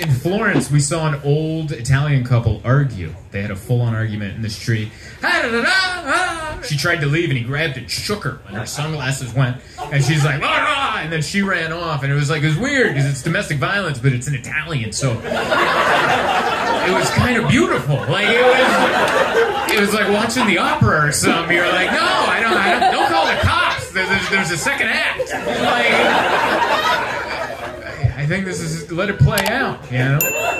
in Florence, we saw an old Italian couple argue. They had a full-on argument in this tree. She tried to leave, and he grabbed and shook her, and her sunglasses went. And she's like, "Ah, ah," and then she ran off. And it was like it was weird because it's domestic violence, but it's in Italian, so it was kind of beautiful. Like it was, it was like watching the opera or something. You're like, no, I don't, I don't, don't call the cops. There's, there's, there's a second act. Think this is let it play out, you know.